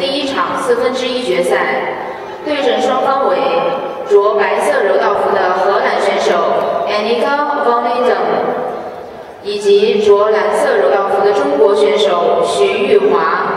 第一场四分之一决赛，对阵双方为着白色柔道服的荷兰选手 Annika van Leden，以及着蓝色柔道服的中国选手徐玉华。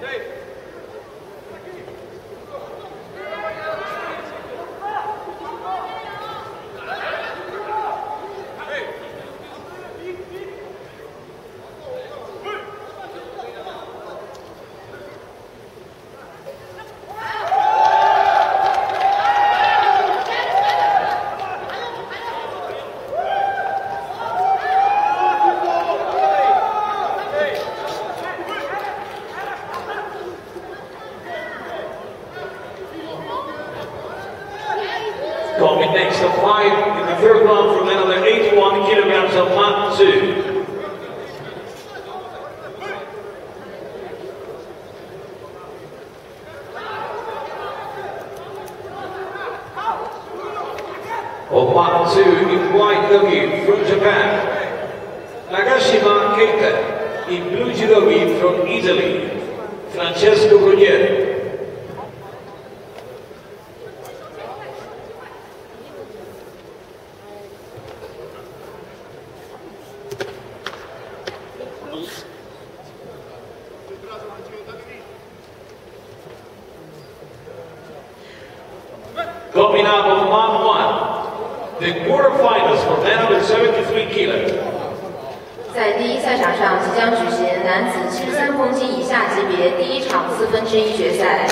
Dave. Coming next to five in the third round from another 81 kilograms of Mat 2. Of Mat 2 in white judogi from Japan. Nagashima Keita in blue judogi from Italy. Francesco Ruggieri. Coming up on round one, the quarterfinals for men under 73 kilos. 在第一赛场上即将举行男子七十三公斤以下级别第一场四分之一决赛。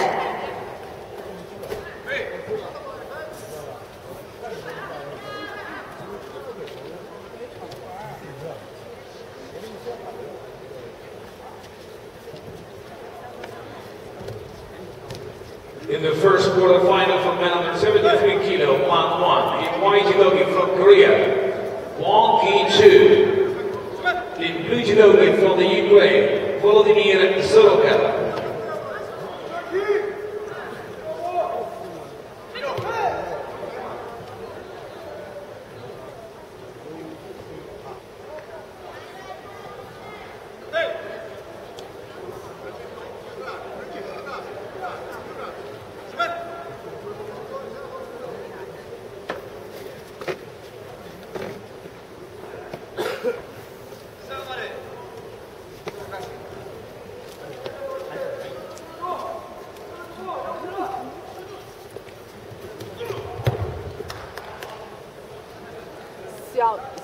In the first quarterfinal for men under 73 kilo, round one, in white judogi from Korea, Wang Ki-chun. In blue judogi from the Ukraine, Volodymyr Soroka.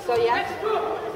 historia